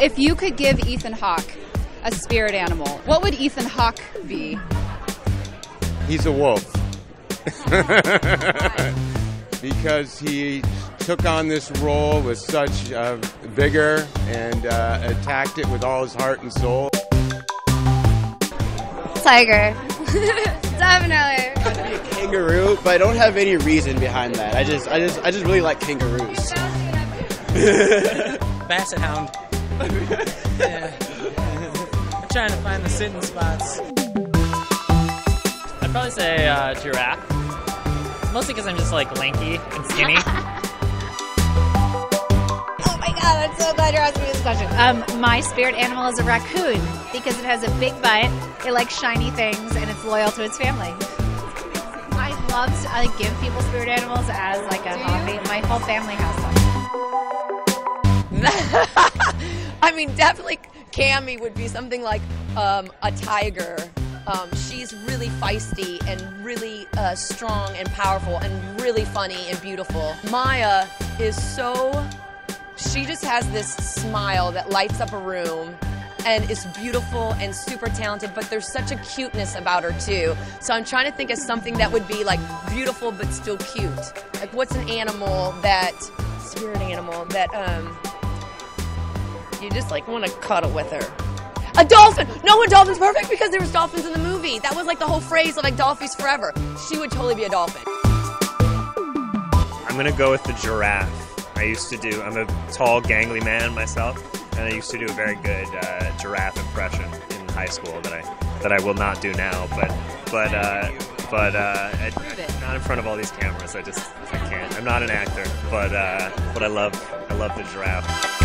If you could give Ethan Hawke a spirit animal, what would Ethan Hawke be? He's a wolf. because he took on this role with such uh, vigor and uh, attacked it with all his heart and soul. Tiger. Definitely. kangaroo, but I don't have any reason behind that. I just, I just, I just really like kangaroos. Basset hound. Yeah. I'm trying to find the sitting spots. I'd probably say uh, giraffe. Mostly because I'm just like lanky and skinny. Oh my god, I'm so glad you're asking me this question. Um, my spirit animal is a raccoon because it has a big butt, it likes shiny things, and it's loyal to its family. I love to I give people spirit animals as like a hobby. My whole family has them. I mean, definitely Cammy would be something like um, a tiger. Um, she's really feisty and really uh, strong and powerful and really funny and beautiful. Maia is so. She just has this smile that lights up a room and is beautiful and super talented, but there's such a cuteness about her too. So I'm trying to think of something that would be like beautiful but still cute. Like, what's an animal that, spirit animal, that, um, you just like want to cuddle with her. A dolphin! No, a dolphin's perfect because there was dolphins in the movie. That was like the whole phrase of like dolphins forever. She would totally be a dolphin. I'm gonna go with the giraffe. I used to do. I'm a tall, gangly man myself, and I used to do a very good uh, giraffe impression in high school that I that I will not do now. But but uh, but uh, I, not in front of all these cameras. I just I can't. I'm not an actor, but uh, but I love I love the giraffe.